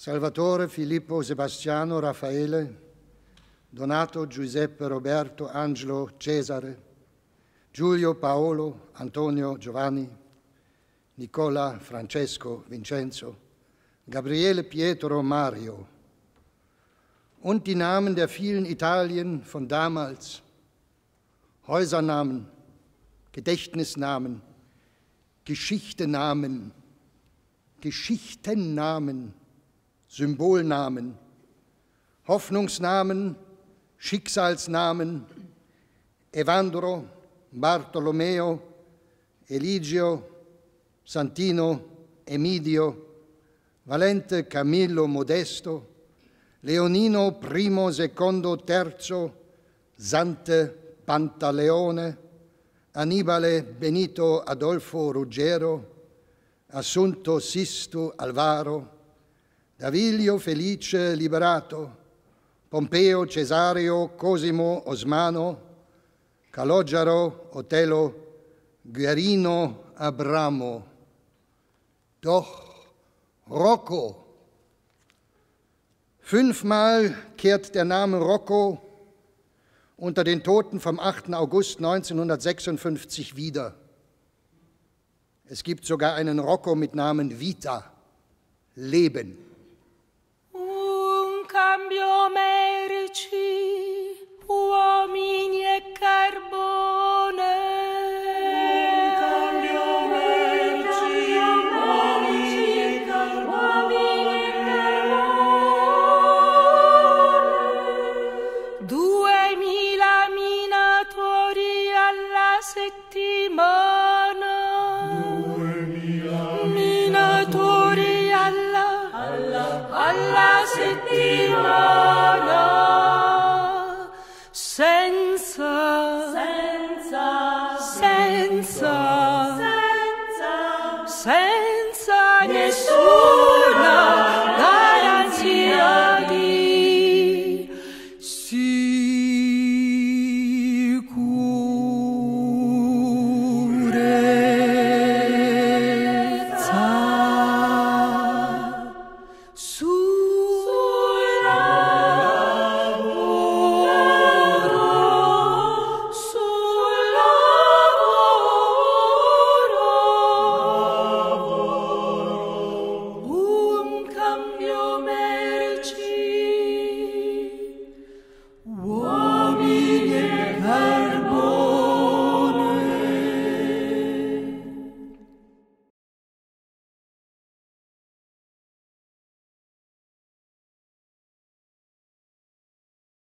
Salvatore Filippo Sebastiano Raffaele, Donato Giuseppe Roberto Angelo Cesare, Giulio Paolo Antonio Giovanni, Nicola Francesco Vincenzo, Gabriele Pietro Mario. Und die Namen der vielen Italien von damals, Häusernamen, Gedächtnisnamen, Geschichtenamen, Geschichtennamen, Symbolnamen, Hoffnungsnamen, Schicksalsnamen, Evandro, Bartolomeo, Eligio, Santino, Emidio, Valente Camillo Modesto, Leonino I, secondo, terzo, Sante Pantaleone, Annibale Benito Adolfo Ruggero, Assunto Sisto Alvaro, Daviglio Felice Liberato, Pompeo Cesario Cosimo Osmano, Calogero Otelo Guerino Abramo. Doch Rocco. Fünfmal kehrt der Name Rocco unter den Toten vom 8. August 1956 wieder. Es gibt sogar einen Rocco mit Namen Vita, Leben settimana. Duemila minatori alla, alla, alla settimana. Senza, senza, senza, senza, senza nessuno.